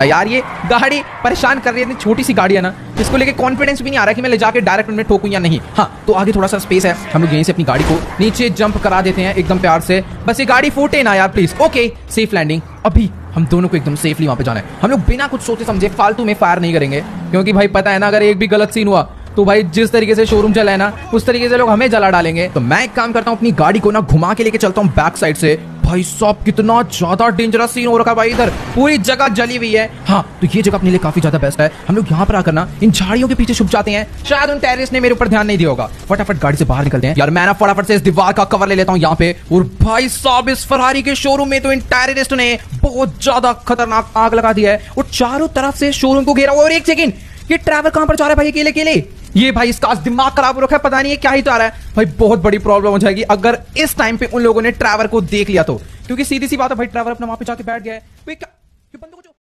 यार ये गाड़ी परेशान कर रही है, इतनी छोटी सी गाड़ी है ना, इसको लेके कॉन्फिडेंस भी नहीं आ रहा कि मैं ले जाके डायरेक्ट उनमें ठोकूं या नहीं। हाँ तो आगे थोड़ा सा स्पेस है, हम लोग यहीं से अपनी गाड़ी को नीचे जंप करा देते हैं एकदम प्यार से। बस ये गाड़ी फूटे ना यार प्लीज़ ओके सेफ़ लैंडिंग अभी हम दोनों को एकदम सेफली वहाँ पे जाना है। हम लोग बिना कुछ सोचे समझे फालतू में फायर नहीं करेंगे, क्योंकि भाई पता है ना, अगर एक भी गलत सीन हुआ तो भाई जिस तरीके से शोरूम चला है ना, उस तरीके से लोग हमें जला डालेंगे। तो मैं एक काम करता हूँ, अपनी गाड़ी को ना घुमा के लेके चलता हूँ बैक साइड से। भाई साहब, कितना ज़्यादा डेंजरस सीन हो रखा भाई इधर। पूरी जगह जली हुई है। हाँ तो ये जगह अपने लिए काफ़ी ज़्यादा बेस्ट है। हम लोग यहाँ पर आकर ना इन झाड़ियों के पीछे छुप जाते हैं। शायद उन टेररिस्ट ने मेरे ऊपर ध्यान नहीं दिया होगा। फटाफट गाड़ी से बाहर निकलते हैं। यार, मैं ना फटाफट से इस दीवार का कवर ले लेता हूँ यहाँ पे। और भाई साहब, इस फरारी के शोरूम में तो इन टेररिस्ट ने बहुत ज़्यादा खतरनाक आग लगा दिया है। और चारों तरफ़ से शोरूम को घेरा हुआ और एक सेकंड ये ट्रैवल कहाँ पर जा रहा है भाई? अकेले अकेले। ये भाई इसका दिमाग खराब हो रखा है, पता नहीं है क्या ही तो आ रहा है। भाई, बहुत बड़ी प्रॉब्लम हो जाएगी। अगर इस टाइम पे उन लोगों ने ट्रैवल को देख लिया तो। क्योंकि सीधी सी बात है, भाई ट्रैवल अपना वहाँ पे जाके बैठ गया है।